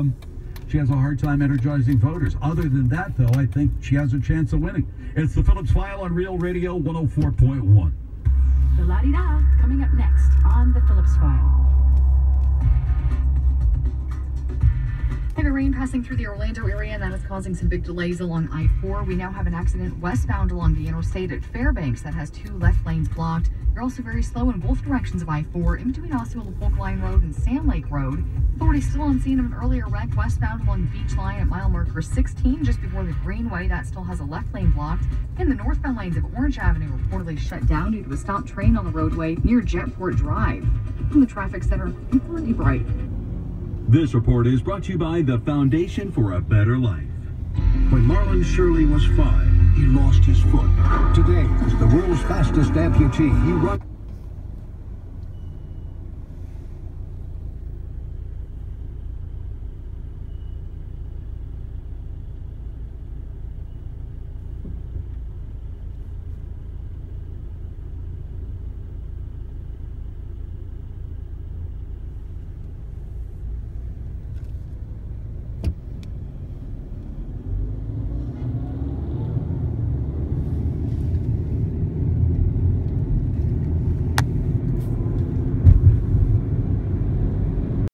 um, she has a hard time energizing voters. Other than that, though, I think she has a chance of winning. It's the Phillips File on Real Radio 104.1. The la di da coming up next on the Phillips File. Rain passing through the Orlando area, and that is causing some big delays along I 4. We now have an accident westbound along the interstate at Fairbanks that has two left lanes blocked. You're also very slow in both directions of I 4, in between Osceola Polk Line Road and Sand Lake Road. Authorities still on scene of an earlier wreck westbound along the beach line at mile marker 16, just before the Greenway. That still has a left lane blocked. And the northbound lanes of Orange Avenue reportedly shut down due to a stopped train on the roadway near Jetport Drive. From the traffic center, I'm Courtney Bright. This report is brought to you by the Foundation for a Better Life. When Marlon Shirley was five, he lost his foot. Today, as the world's fastest amputee, he runs.